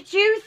did you